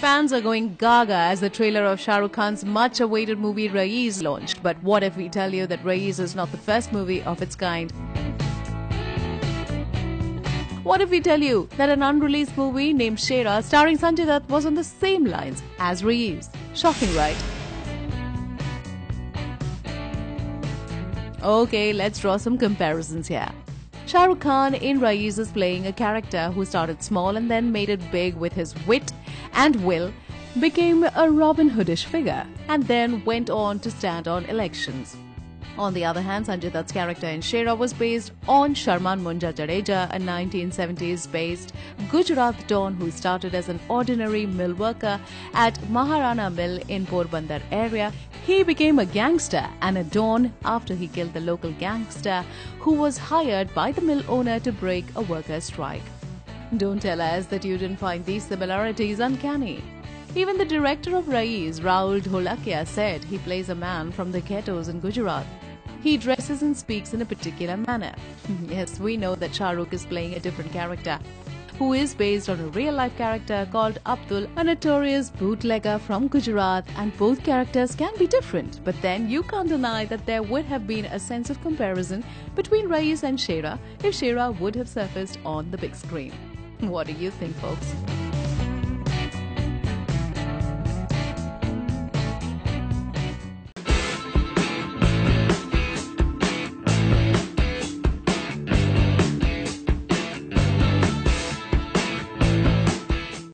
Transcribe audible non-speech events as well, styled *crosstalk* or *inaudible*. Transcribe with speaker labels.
Speaker 1: Fans are going gaga as the trailer of Shah Rukh Khan's much awaited movie Raees launched. But what if we tell you that Raees is not the first movie of its kind? What if we tell you that an unreleased movie named Shera starring Sanjay Dutt was on the same lines as Raees? Shocking, right? Okay, let's draw some comparisons here. Shah Rukh Khan in Raees is playing a character who started small and then made it big with his wit and will, became a Robin Hoodish figure, and then went on to stand on elections. On the other hand, Sanjay Dutt's character in Shera was based on Sharman Munja Jadeja, a 1970s based Gujarat Don who started as an ordinary mill worker at Maharana Mill in Porbandar area. He became a gangster and a Don after he killed the local gangster who was hired by the mill owner to break a workers' strike. Don't tell us that you didn't find these similarities uncanny. Even the director of Raees, Rahul Dholakia, said he plays a man from the ghettos in Gujarat. He dresses and speaks in a particular manner. *laughs* yes, we know that Shah Rukh is playing a different character, who is based on a real life character called Abdul, a notorious bootlegger from Gujarat, and both characters can be different. But then you can't deny that there would have been a sense of comparison between Raees and Shera if Shera would have surfaced on the big screen. What do you think, folks?